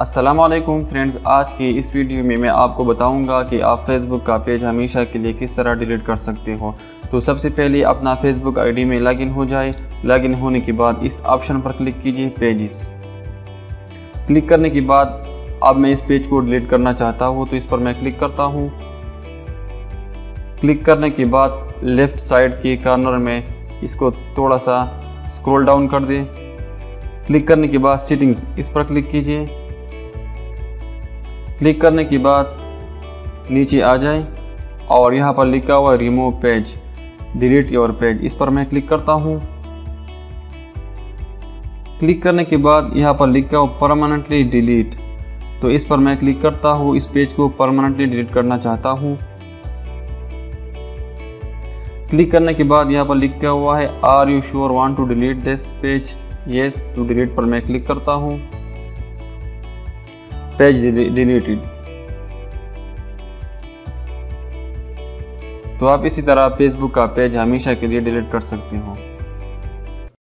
असलकुम फ्रेंड्स आज की इस वीडियो में मैं आपको बताऊँगा कि आप फेसबुक का पेज हमेशा के लिए किस तरह डिलीट कर सकते हो। तो सबसे पहले अपना फेसबुक आईडी में लॉगिन हो जाए। लॉगिन होने के बाद इस ऑप्शन पर क्लिक कीजिए पेजेस क्लिक करने के बाद अब मैं इस पेज को डिलीट करना चाहता हूँ तो इस पर मैं क्लिक करता हूँ। क्लिक करने के बाद लेफ़्ट साइड के कॉर्नर में इसको थोड़ा सा स्क्रॉल डाउन कर दें। क्लिक करने के बाद सेटिंग्स इस पर क्लिक कीजिए। क्लिक करने के बाद नीचे आ जाए और यहाँ पर लिखा हुआ remove page delete your page इस पर मैं क्लिक करता हूँ। क्लिक करने के बाद यहाँ पर लिखा हुआ परमानेंटली डिलीट तो इस पर मैं क्लिक करता हूँ। इस पेज को परमानेंटली डिलीट करना चाहता हूँ। क्लिक करने के बाद यहाँ पर लिखा हुआ है are you sure want to delete this page yes to delete पर मैं क्लिक करता हूँ। पेज डिलीटेड तो आप इसी तरह फेसबुक का पेज हमेशा के लिए डिलीट कर सकते हो।